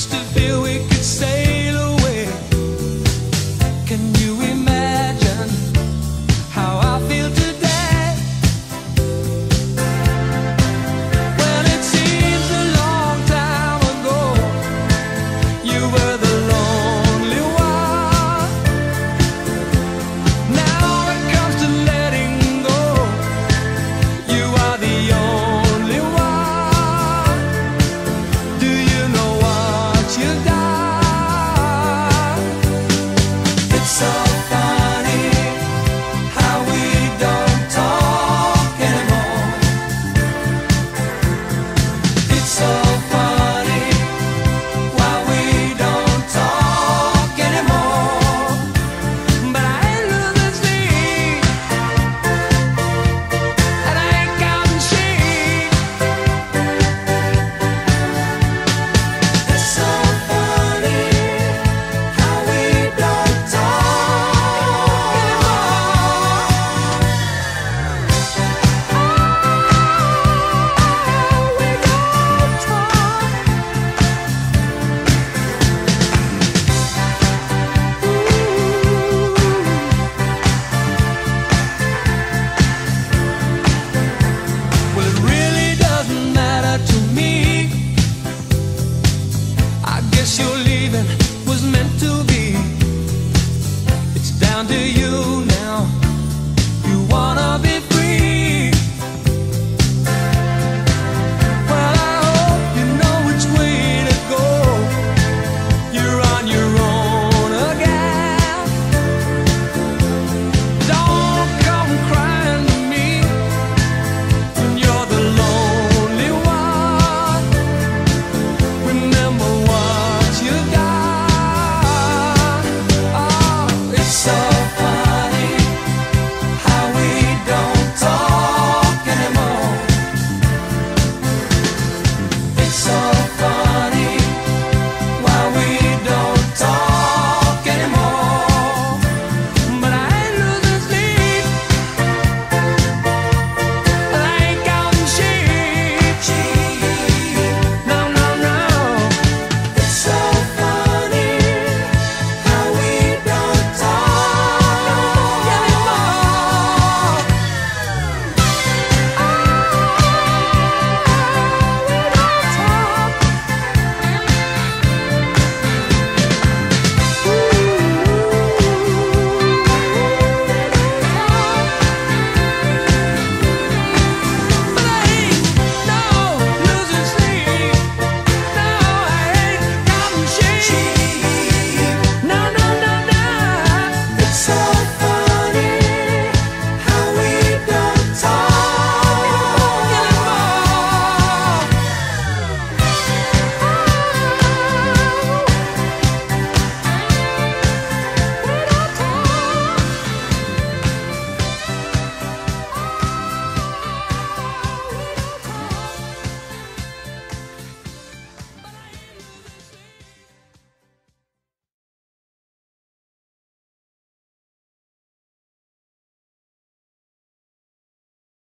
used to feel we could say guess your leaving was meant to be. It's down to you.